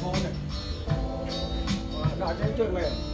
冲的，哇，那真对味。